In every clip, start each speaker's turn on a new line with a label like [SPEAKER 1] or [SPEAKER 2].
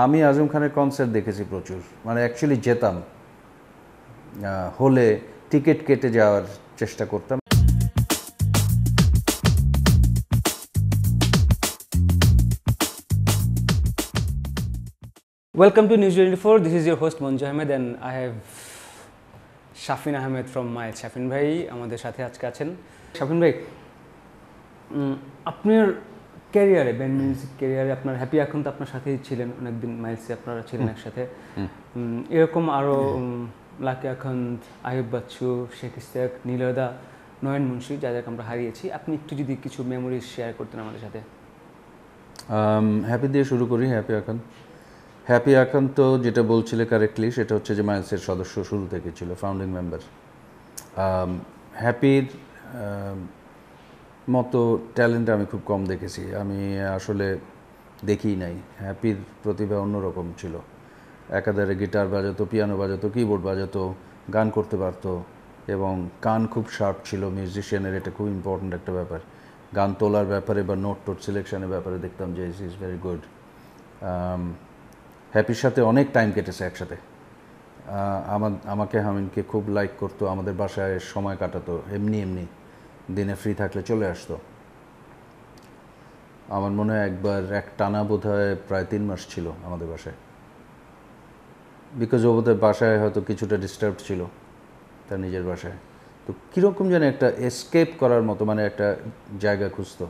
[SPEAKER 1] আমি আজম খানের কনসার্ট দেখেছি প্রচুর। মানে অ্যাকচুয়ালি যেতাম হলে টিকিট কেটে যাওয়ার চেষ্টা করতাম।
[SPEAKER 2] Welcome to News 24. This is your host Manju Ahmed, and I have Shafin Ahmed from my Shafin ভাই আমাদের সাথে আজকে আছেন। শাফিন ভাই আপনার ক্যারিয়ারে ব্যান্ড মিউজিক ক্যারিয়ারে আপনার হ্যাপি এখন তো আপনার সাথেই ছিলেন অনেকদিন মাইলসে আপনারা ছিলেন একসাথে। এরকম আরও লাকি আখন্দ আয়ুব বাচ্চু শেখ ইস্তাক নীলদা নয়ন মুন্সি যাদেরকে আমরা হারিয়েছি। আপনি একটু যদি কিছু মেমোরিজ শেয়ার করতেন আমাদের সাথে।
[SPEAKER 1] হ্যাপি দিয়ে শুরু করি হ্যাপি আকান হ্যাপি আকান তো যেটা বলছিলে কারেক্টলি সেটা হচ্ছে যে মাইলসের সদস্য শুরু থেকে ছিল ফাউন্ডিং মেম্বার হ্যাপির মতো ট্যালেন্ট আমি খুব কম দেখেছি। আমি আসলে দেখিই নাই। হ্যাপির প্রতিভা অন্যরকম ছিল। একাধারে গিটার বাজাতো পিয়ানো বাজাতো কিবোর্ড বাজাতো, গান করতে পারতো এবং কান খুব শার্প ছিল। মিউজিশিয়ানের এটা খুব ইম্পর্ট্যান্ট একটা ব্যাপার। গান তোলার ব্যাপারে বা নোট টোট সিলেকশনের ব্যাপারে দেখতাম যে ইস ইজ ভেরি গুড হ্যাপির সাথে অনেক টাইম কেটেছে একসাথে। আমার আমাকে হামিনকে খুব লাইক করতো। আমাদের বাসায় সময় কাটাতো। এমনি এমনি। দিনে ফ্রি থাকলে চলে আসতো। আমার মনে হয় একবার এক টানা বোধ প্রায় তিন মাস ছিল আমাদের বাসায়। বিকজ ও বোধহয় বাসায় হয়তো কিছুটা ডিস্টার্ব ছিল, তার নিজের বাসায়। তো কীরকম যেন একটা এসকেপ করার মতো মানে একটা জায়গা খুঁজতো।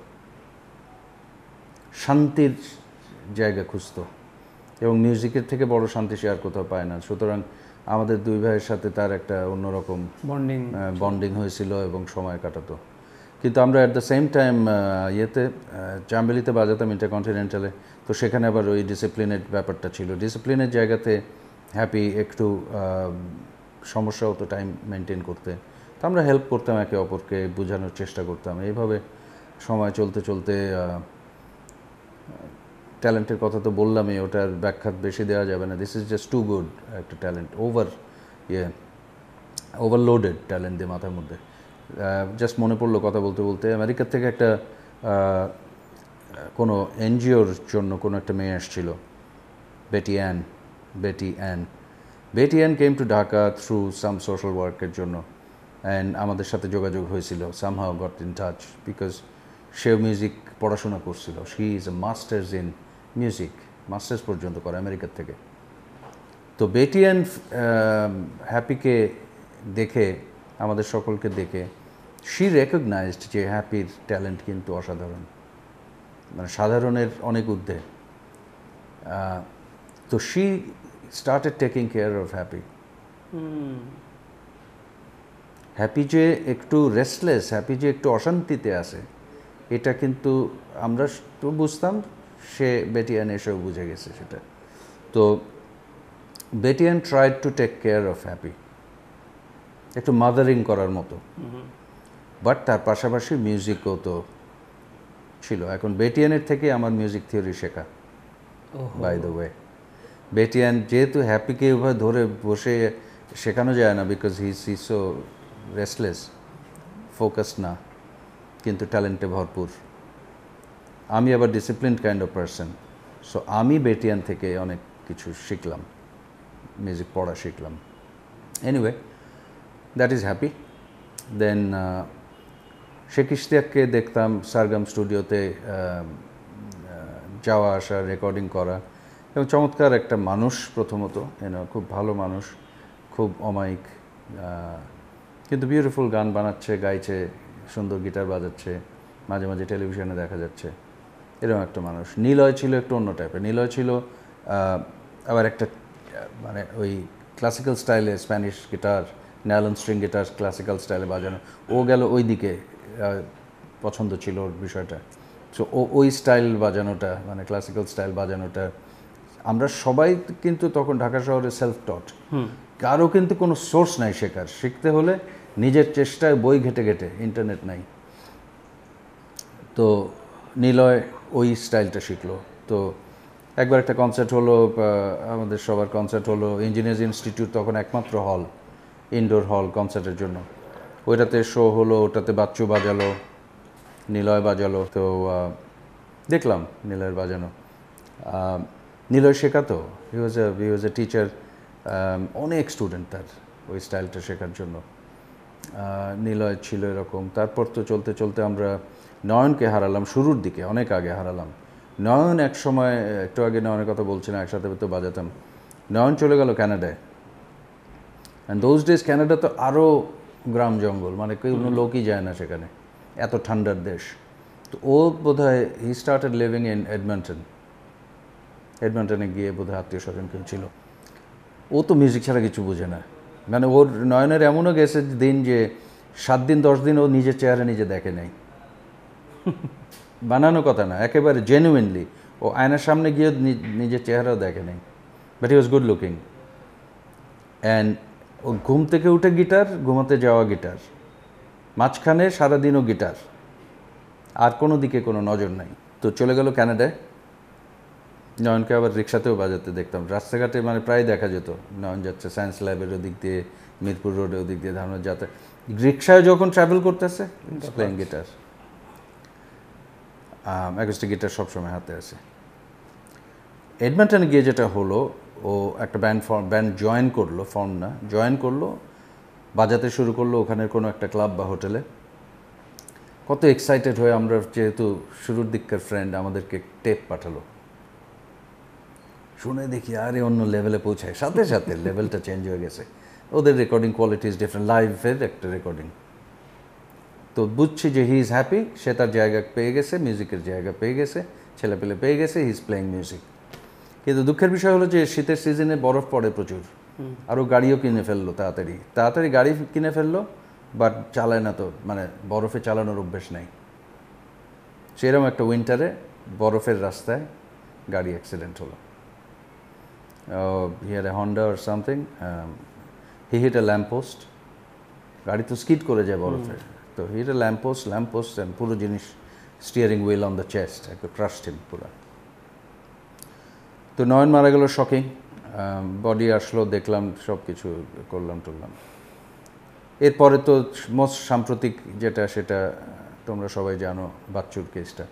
[SPEAKER 1] শান্তির জায়গা খুঁজতো। এবং মিউজিকের থেকে বড় শান্তি সে আর কোথাও পায় না। সুতরাং আমাদের দুই ভাইয়ের সাথে তার একটা অন্যরকম
[SPEAKER 2] বন্ডিং
[SPEAKER 1] বন্ডিং হয়েছিল এবং সময় কাটাতো। কিন্তু আমরা অ্যাট দ্য সেম টাইম ইয়েতে চাম্বেলিতে বাজাতাম ইন্টারকন্টিনেন্টালে তো সেখানে আবার ওই ডিসিপ্লিনের ব্যাপারটা ছিল। ডিসিপ্লিনের জায়গাতে হ্যাপি একটু সমস্যা হতো টাইম মেনটেন করতে। তো আমরা হেল্প করতাম একে অপরকে বোঝানোর চেষ্টা করতাম। এইভাবে সময় চলতে চলতে ট্যালেন্টের কথা তো বললামই, ওটার ব্যাখ্যা বেশি দেওয়া যাবে না। This is just too good একটা ট্যালেন্ট ওভার ইয়ে ওভারলোডেড ট্যালেন্ট দিয়ে মাথার মধ্যে। জাস্ট মনে পড়ল কথা বলতে বলতে, আমেরিকার থেকে একটা কোনো এনজিওর জন্য কোনো একটা মেয়ে আসছিল বেটি Ann Betty Ann Betty Ann came to Dhaka through some social ওয়ার্কের জন্য অ্যান্ড আমাদের সাথে যোগাযোগ হয়েছিল somehow got in touch because সেও মিউজিক পড়াশোনা করছিল। She is a masters in music masters পর্যন্ত করে আমেরিকার থেকে। তো বেটি অ্যান্ড হ্যাপিকে দেখে আমাদের সকলকে দেখে শি রেকগনাইজড যে হ্যাপির ট্যালেন্ট কিন্তু অসাধারণ। মানে সাধারণের অনেক ঊর্ধ্বে। তো she started taking care of Happy. Happy যে একটু রেস্টলেস হ্যাপি যে একটু অশান্তিতে আছে এটা কিন্তু আমরা তো বুঝতাম সে বেটিয়ান এসেও বুঝে গেছে সেটা। তো Betty Ann tried to take care of Happy একটু মাদারিং করার মতো। বাট তার পাশাপাশি মিউজিকও তো ছিল। এখন বেটিয়ানের থেকে আমার মিউজিক থিওরি শেখা। By the way Betty Ann যেহেতু হ্যাপিকে উভয় ধরে বসে শেখানো যায় না because he's so restless focus না। কিন্তু ট্যালেন্টে ভরপুর। আমি আবার discipline kind of person so আমি বেটিয়ান থেকে অনেক কিছু শিখলাম। মিউজিক পড়া শিখলাম। Anyway that is Happy then Sheikh ইশতিয়াককে দেখতাম সারগাম স্টুডিওতে যাওয়া আসা রেকর্ডিং করা। এবং চমৎকার একটা মানুষ প্রথমত এন খুব ভালো মানুষ, খুব অমায়িক কিন্তু বিউটিফুল গান বানাচ্ছে, গাইছে, সুন্দর গিটার বাজাচ্ছে, মাঝে মাঝে টেলিভিশনে দেখা যাচ্ছে। এরকম একটা মানুষ। নীলয় ছিল একটু অন্য টাইপের নীলয় ছিল আবার একটা মানে ওই ক্লাসিক্যাল স্টাইলে Spanish guitar nylon string guitar classical স্টাইলে বাজানো। ও গেল ওই দিকে পছন্দ ছিল ওর বিষয়টা। সো ও ওই স্টাইল বাজানোটা মানে ক্লাসিক্যাল স্টাইল বাজানোটা আমরা সবাই কিন্তু তখন ঢাকা শহরে সেলফ টট কারও কিন্তু কোনো সোর্স নাই শেখার। শিখতে হলে নিজের চেষ্টায় বই ঘেটে ঘেটে ইন্টারনেট নাই। তো নিলয় ওই স্টাইলটা শিখলো। তো একবার একটা কনসার্ট হলো আমাদের সবার কনসার্ট হলো ইঞ্জিনিয়ার্স ইনস্টিটিউট তখন একমাত্র হল ইনডোর হল কনসার্টের জন্য। ওইটাতে শো হলো, ওটাতে বাচ্চু বাজালো, নিলয় বাজালো, তো দেখলাম নিলয়ের বাজানো। Niloy শেখাতো he was a he was a teacher অনেক স্টুডেন্ট তার ওই স্টাইলটা শেখার জন্য। নিলয় ছিল এরকম। তারপর তো চলতে চলতে আমরা নয়নকে হারালাম শুরুর দিকে, অনেক আগে হারালাম। নয়ন এক সময়, একটু আগে নয়নের কথা বলছিলাম একসাথে তো বাজাতাম। নয়ন চলে গেল ক্যানাডায় অ্যান্ড দোজ ডেজ ক্যানাডা তো আরও গ্রাম জঙ্গল মানে কোনো লোকই যায় না সেখানে। এত ঠান্ডার দেশ। তো ও বোধ হয় he started living in Edmonton এডমন্টনে গিয়ে বোধ হয় আত্মীয় স্বজন কেউ ছিল। ও তো মিউজিক ছাড়া কিছু বোঝে না। মানে ওর নয়নের এমনও গেছে দিন যে সাত দিন, দশ দিন ও নিজের চেহারা নিজে দেখে নেই। বানানো কথা না, একেবারে জেনুইনলি ও আয়নার সামনে গিয়ে নিজের চেহারাও দেখে নেই। But he was good looking and ও ঘুম থেকে উঠে গিটার, ঘুমাতে যাওয়া গিটার। মাঝখানে সারাদিনও গিটার। আর কোনো দিকে কোনো নজর নাই। তো চলে গেল ক্যানাডায়। নয়নকে আবার রিক্সাতেও বাজাতে দেখতাম। রাস্তাঘাটে মানে প্রায় দেখা যেত নয়ন যাচ্ছে সায়েন্স ল্যাবের ওদিক দিয়ে মিরপুর রোডের ওদিক দিয়ে ধারণা যাতে। রিক্সায় যখন ট্রাভেল করতেছে প্লেইং গিটার অ্যাকুস্টিক গিটার সবসময় হাতে আছে। এডমন্টনে গিয়ে যেটা হলো ও একটা ব্যান্ড ফর্ম ব্যান্ড জয়েন করল ফর্ম না জয়েন করল বাজাতে শুরু করল ওখানের কোনো একটা ক্লাব বা হোটেলে কত এক্সাইটেড হয়ে আমরা যেহেতু শুরুর দিককার ফ্রেন্ড আমাদেরকে টেপ পাঠালো। শুনে দেখি আরে অন্য লেভেলে পৌঁছায়। সাথে সাথে লেভেলটা চেঞ্জ হয়ে গেছে। ওদের রেকর্ডিং কোয়ালিটি ইজ ডিফারেন্ট লাইভের একটা রেকর্ডিং তো বুঝছি যে হি ইজ হ্যাপি সে তার জায়গা পেয়ে গেছে মিউজিকের জায়গা পেয়ে গেছে ছেলেপেলে পেয়ে গেছে হি ইজ প্লেয়িং মিউজিক কিন্তু দুঃখের বিষয় হলো যে শীতের সিজনে বরফ পড়ে প্রচুর। আরও গাড়িও কিনে ফেলল তাড়াতাড়ি। তাড়াতাড়ি গাড়ি কিনে ফেলল বাট চালায় না তো মানে বরফে চালানোর অভ্যেস নেই। সেরকম একটা উইন্টারে বরফের রাস্তায় গাড়ি অ্যাক্সিডেন্ট হলো। He had a Honda or something he hit a lamppost গাড়ি তো স্কিড করে যায় বরফে তো hit a lamppost lamppost and পুরো জিনিস steering wheel on the chest একটা ক্রাস্ট হিম পুরো। তো নয়ন মারা গেল শকিং বডি আসলো দেখলাম সব কিছু করলাম টরলাম। এরপরে তো মোস্ট সাম্প্রতিক যেটা সেটা তোমরা সবাই জানো বাচ্চুর কেসটা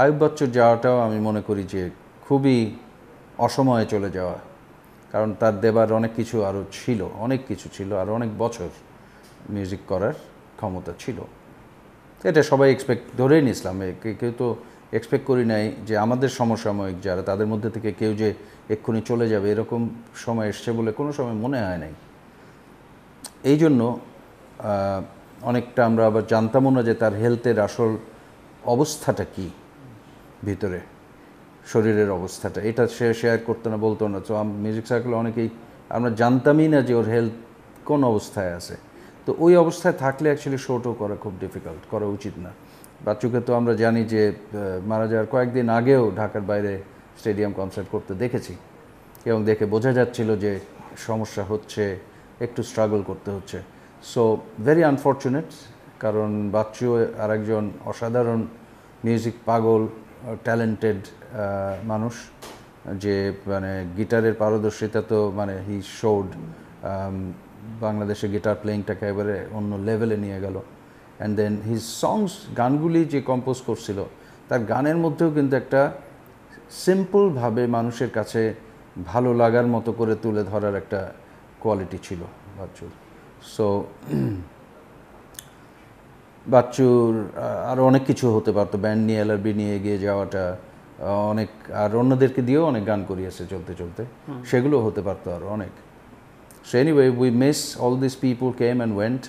[SPEAKER 1] আয়ুব বাচ্চুর যাওয়াটাও আমি মনে করি যে খুবই অসময়ে চলে যাওয়া কারণ তার দেবার অনেক কিছু আরও ছিল, অনেক কিছু ছিল, আর অনেক বছর মিউজিক করার ক্ষমতা ছিল। এটা সবাই এক্সপেক্ট ধরেই নিয়েছিলাম কেউ তো এক্সপেক্ট করি নাই যে আমাদের সমসাময়িক যারা, তাদের মধ্যে থেকে কেউ যে এক্ষুনি চলে যাবে, এরকম সময় এসছে বলে কোনো সময় মনে হয় নাই। এই জন্য অনেকটা আমরা আবার জানতামও না যে তার হেলথের আসল অবস্থাটা কি ভিতরে। শরীরের অবস্থাটা। এটা সে শেয়ার করতো না, বলতো না। তো মিউজিক সার্কেলে অনেকেই আমরা জানতামই না যে ওর হেলথ কোন অবস্থায় আছে। তো ওই অবস্থায় থাকলে অ্যাকচুয়ালি শোটও করা খুব ডিফিকাল্ট করা উচিত না। বাচ্চুকে তো আমরা জানি যে মারা যাওয়ার কয়েকদিন আগেও ঢাকার বাইরে স্টেডিয়াম কনসার্ট করতে দেখেছি। এবং দেখে বোঝা যাচ্ছিল যে সমস্যা হচ্ছে, একটু স্ট্রাগল করতে হচ্ছে। সো ভেরি আনফর্চুনেট কারণ বাচ্চু আরেকজন অসাধারণ মিউজিক পাগল ট্যালেন্টেড মানুষ, যে মানে গিটারের পারদর্শিতা তো মানে হি শোড বাংলাদেশে গিটার প্লেয়িংটাকে এবারে অন্য লেভেলে নিয়ে গেল। অ্যান্ড দেন হিজ সংস গানগুলি যে কম্পোজ করছিল, তার গানের মধ্যেও কিন্তু একটা সিম্পলভাবে মানুষের কাছে ভালো লাগার মতো করে তুলে ধরার একটা কোয়ালিটি ছিল বাচ্চুর সো বাচ্চুর আরও অনেক কিছু হতে পারতো। ব্যান্ড নিয়ে এলআরবি নিয়ে এগিয়ে যাওয়াটা অনেক আর অন্যদেরকে দিয়েও অনেক গান করিয়েছে চলতে চলতে। সেগুলো হতে পারতো আরও অনেক। So anyway we miss all this people came and went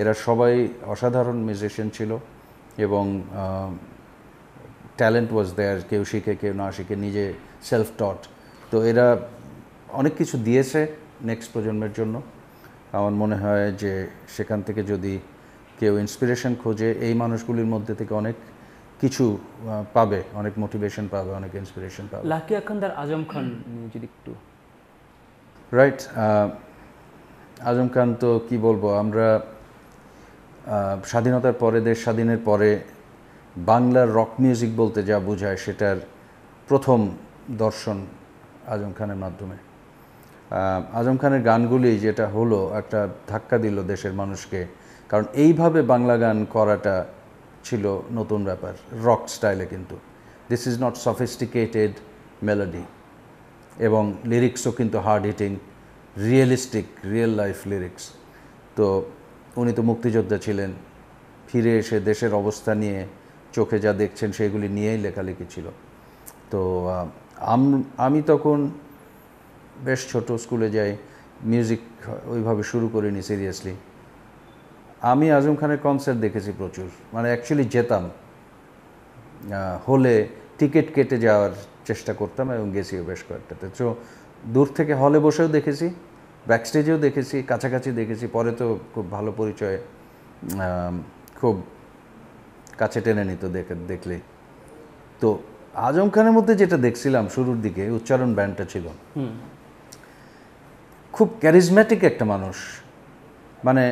[SPEAKER 1] এরা সবাই অসাধারণ মিউজিশিয়ান ছিল এবং ট্যালেন্ট ওয়াজ দেয়ার কেউ শিখে কেউ না শিখে নিজে সেলফ টট তো এরা অনেক কিছু দিয়েছে নেক্সট প্রজন্মের জন্য। আমার মনে হয় যে সেখান থেকে যদি কেউ ইন্সপিরেশন খোঁজে এই মানুষগুলির মধ্যে থেকে অনেক কিছু পাবে অনেক মোটিভেশন পাবে অনেক ইন্সপিরেশন পাবে।
[SPEAKER 2] লাকি আখান্দার আজম খান যদি একটু।
[SPEAKER 1] রাইট আজম খান তো কি বলব আমরা স্বাধীনতার পরে দেশ স্বাধীনের পরে বাংলার রক মিউজিক বলতে যা বোঝায় সেটার প্রথম দর্শন আজম খানের মাধ্যমে। আজম খানের গানগুলি যেটা হলো একটা ধাক্কা দিল দেশের মানুষকে কারণ এইভাবে বাংলা গান করাটা ছিল নতুন ব্যাপার, রক স্টাইলে কিন্তু। This is not sophisticated melody এবং লিরিক্সও কিন্তু hard hitting realistic real life lyrics তো উনি তো মুক্তিযোদ্ধা ছিলেন, ফিরে এসে দেশের অবস্থা নিয়ে চোখে যা দেখছেন সেগুলি নিয়েই লেখালেখি ছিল। তো আমি তখন বেশ ছোট স্কুলে যাই মিউজিক ওইভাবে শুরু করিনি সিরিয়াসলি আমি আজম খানের কনসার্ট দেখেছি প্রচুর। মানে অ্যাকচুয়ালি যেতাম হলে টিকিট কেটে যাওয়ার চেষ্টা করতাম এবং গেছিও বেশ কয়েকটাতে। তো দূর থেকে হলে বসেও দেখেছি ব্যাকস্টেজেও দেখেছি কাছাকাছি দেখেছি। পরে তো খুব ভালো পরিচয় খুব কাছে টেনে নিত দেখে দেখলেই তো আজম খানের মধ্যে যেটা দেখছিলাম শুরুর দিকে উচ্চারণ ব্যান্ডটা ছিল। খুব ক্যারিজম্যাটিক একটা মানুষ। মানে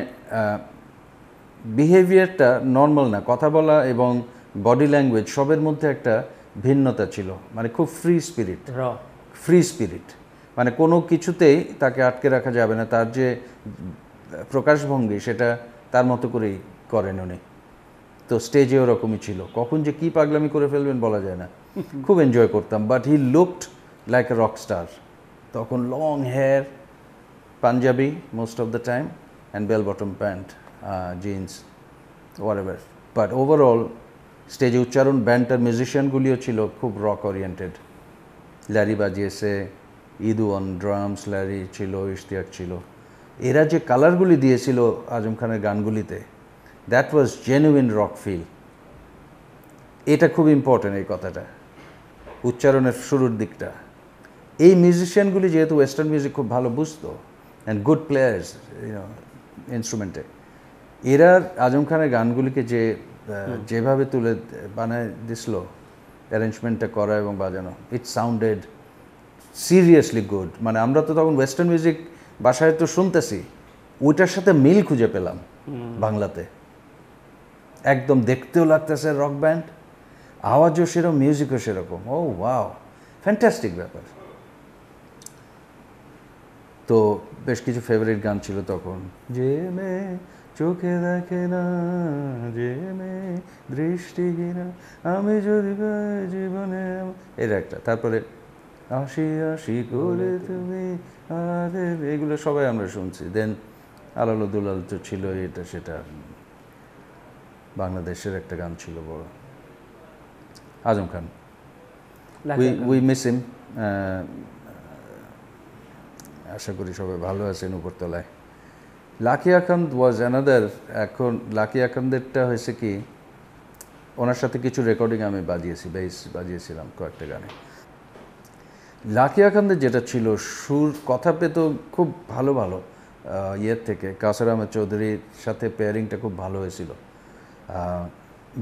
[SPEAKER 1] বিহেভিয়ারটা নর্মাল না কথা বলা এবং বডি ল্যাঙ্গুয়েজ সবের মধ্যে একটা ভিন্নতা ছিল মানে খুব ফ্রি স্পিরিট ফ্রি স্পিরিট মানে কোনো কিছুতেই তাকে আটকে রাখা যাবে না তার যে প্রকাশভঙ্গি সেটা তার মতো করেই করেন উনি। তো স্টেজে ওরকমই ছিল কখন যে কী পাগলামি করে ফেলবেন বলা যায় না। খুব এনজয় করতাম but he looked like a rock star তখন long hair panjabi most of the time and bell bottom pant jeans whatever but overall স্টেজে উচ্চারণ ব্যান্ডটার মিউজিশিয়ানগুলিও ছিল খুব রক ওরিয়েন্টেড ল্যারি বাজিয়েছে ইদু অন ড্রামস ল্যারি ছিল ইশতিয়াক ছিল। এরা যে কালারগুলি দিয়েছিল আজম খানের গানগুলিতে that was genuine rock feel এটা খুব ইম্পর্ট্যান্ট এই কথাটা, উচ্চারণের শুরুর দিকটা। এই মিউজিশিয়ানগুলি যেহেতু ওয়েস্টার্ন মিউজিক খুব ভালো বুঝতো অ্যান্ড গুড প্লেয়ার্স ইনস্ট্রুমেন্টে এরা আজম খানের গানগুলিকে যে যেভাবে তুলে বানায় দিছিল অ্যারেঞ্জমেন্টটা করা এবং বাজানো ইট সাউন্ডেড সিরিয়াসলি গুড মানে আমরা তো তখন ওয়েস্টার্ন মিউজিক বাসায় তো শুনতেছি ওইটার সাথে মিল খুঁজে পেলাম বাংলাতে। একদম দেখতেও লাগতেছে রক ব্যান্ড আওয়াজও সেরকম মিউজিকও সেরকম। ও ওয়াও ফ্যান্টাস্টিক ব্যাপার। তো বেশ কিছু ফেভারিট গান ছিল তখন। যে মেয়ে চোখে দেখে না যে মেয়ে দৃষ্টিহীনা আমি যদি জীবনে এর একটা তারপরে আসি আসি করে তুমি আরে এগুলো সবাই আমরা শুনছি। দেন আলালো দুলাল তো ছিল এটা সেটা। বাংলাদেশের একটা গান ছিল বড়। Azam Khan. We we miss him আশা করি সবাই ভালো আছেন উপরতলায়। লাকি আকান্ত ওয়াজ অ্যানাদার এখন লাকি আকান্দেরটা হয়েছে কি, ওনার সাথে কিছু রেকর্ডিং আমি বাজিয়েছি বেস বাজিয়েছিলাম কয়েকটা গানে। লাকি আকান্দের যেটা ছিল, সুর, কথা পেতো খুব ভালো ভালো ইয়ের থেকে, কাসার আহমেদ চৌধুরীর সাথে পেয়ারিংটা খুব ভালো হয়েছিল।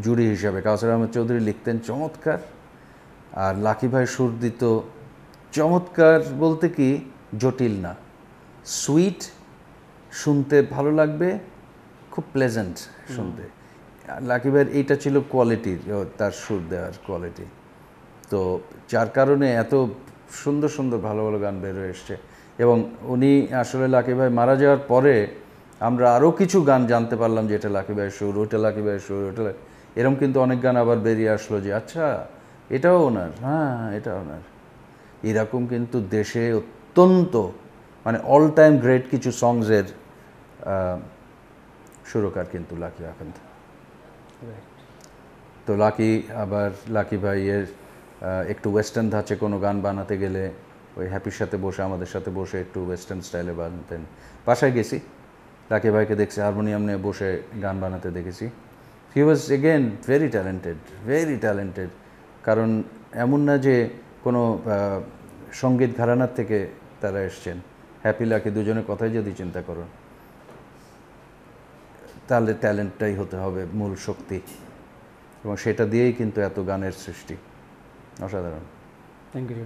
[SPEAKER 1] জুরি হিসাবে, কাসার আহমেদ চৌধুরী লিখতেন চমৎকার, আর লাকি ভাই সুর দিত চমৎকার বলতে কি, জটিল না। সুইট শুনতে ভালো লাগবে খুব প্লেজেন্ট শুনতে। লাকি ভাইয়ের এইটা ছিল কোয়ালিটি তার সুর দেওয়ার কোয়ালিটি তো যার কারণে এত সুন্দর সুন্দর ভালো ভালো গান বের হয়ে এসছে। এবং উনি আসলে লাকি ভাই মারা যাওয়ার পরে আমরা আরও কিছু গান জানতে পারলাম যে এটা লাকি ভাইয়ের সুর ওটা লাকি ভাইয়ের সুর ওটা এরকম কিন্তু অনেক গান আবার বেরিয়ে আসলো যে আচ্ছা এটাও ওনার হ্যাঁ এটা ওনার। এরকম কিন্তু দেশে অত্যন্ত মানে অল টাইম গ্রেট কিছু সংসের সুরকার কিন্তু লাকি আকান্ত। তো লাকি আবার লাকি ভাইয়ের একটু ওয়েস্টার্ন ধাঁচে কোনো গান বানাতে গেলে ওই হ্যাপির সাথে বসে আমাদের সাথে বসে একটু ওয়েস্টার্ন স্টাইলে বানাতেন। বাসায় গেছি। লাকি ভাইকে দেখছি হারমোনিয়াম নিয়ে বসে গান বানাতে দেখেছি। He was again very talented very talented কারণ এমন না যে কোনো সংগীত ঘরানার থেকে তারা এসছেন। হ্যাপি লাকি দুজনের কথাই যদি চিন্তা করুন। তাহলে ট্যালেন্টটাই হতে হবে মূল শক্তি। এবং সেটা দিয়েই কিন্তু এত গানের সৃষ্টি। অসাধারণ।
[SPEAKER 2] Thank you